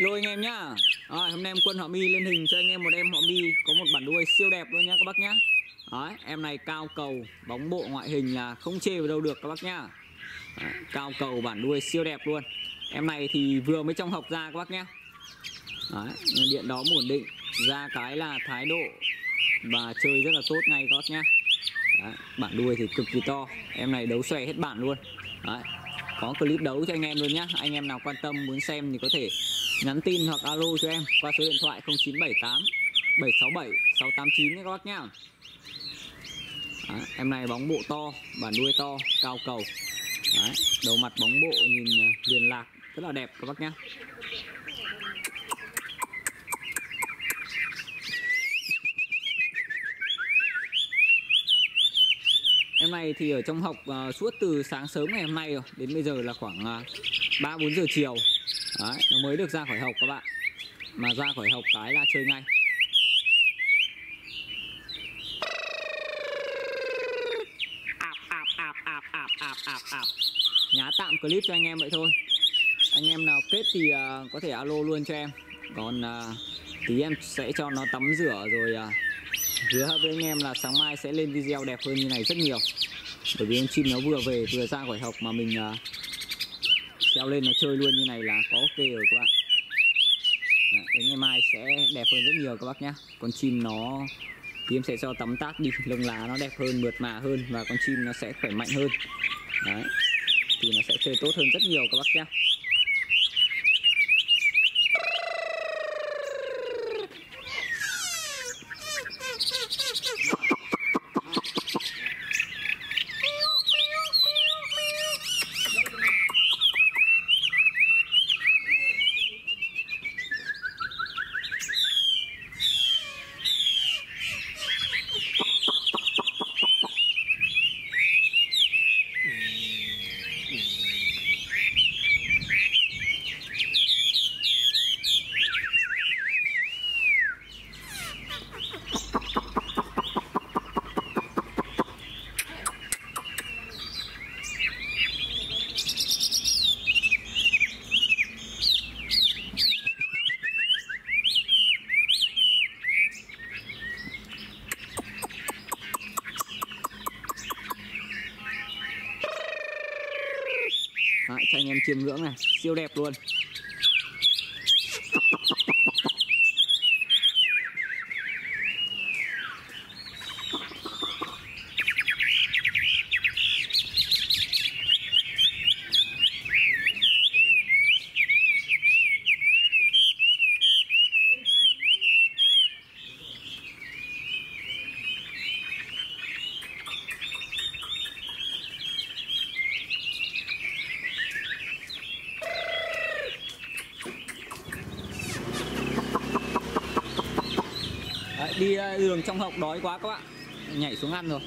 Lô anh em nhá. Rồi hôm nay em quân họ mi lên hình cho anh em một em họ mi Có một bản đuôi siêu đẹp luôn nhá các bác nhá. Đấy, em này cao cầu Bóng bộ ngoại hình là không chê vào đâu được các bác nhá. Đấy, Cao cầu bản đuôi siêu đẹp luôn. Em này thì vừa mới trong học ra các bác nhá. Đấy, điện đó ổn định Ra cái là thái độ Và chơi rất là tốt ngay các bác nhá. Đấy, bản đuôi thì cực kỳ to Em này đấu xòe hết bản luôn. Đấy, có clip đấu cho anh em luôn nhá. Anh em nào quan tâm muốn xem thì có thể nhắn tin hoặc alo cho em qua số điện thoại 0978 767 689 nhé các bác nhá. Đấy, em này bóng bộ to bản đuôi to cao cầu. Đấy, đầu mặt bóng bộ nhìn à, liền lạc rất là đẹp các bác nhá. Em này thì ở trong học uh, suốt từ sáng sớm ngày hôm nay rồi Đến bây giờ là khoảng à, uh, 3-4 giờ chiều. Đấy, nó mới được ra khỏi hộc các bạn. Mà ra khỏi hộc cái là chơi ngay. Ạp, ạp, ạp, ạp, ạp, ạp, ạp, ạp. Nhá tạm clip cho anh em vậy thôi. Anh em nào kết thì uh, có thể alo luôn cho em. Còn uh, tí em sẽ cho nó tắm rửa rồi uh, Hứa với anh em là sáng mai sẽ lên video đẹp hơn như này rất nhiều. Bởi vì em chim nó vừa về vừa ra khỏi hộc mà mình uh, treo lên nó chơi luôn như này là có ok rồi các bạn Đấy, đến ngày mai sẽ đẹp hơn rất nhiều các bác nhá. con chim nó thì em sẽ cho tắm tát đi lông lá nó đẹp hơn mượt mà hơn và con chim nó sẽ khỏe mạnh hơn Đấy. thì nó sẽ chơi tốt hơn rất nhiều các bác nhá. Đấy, cho anh em chiêm ngưỡng này. Siêu đẹp luôn. đi ờ, đường trong hộc đói quá các bạn. Nhảy xuống ăn rồi.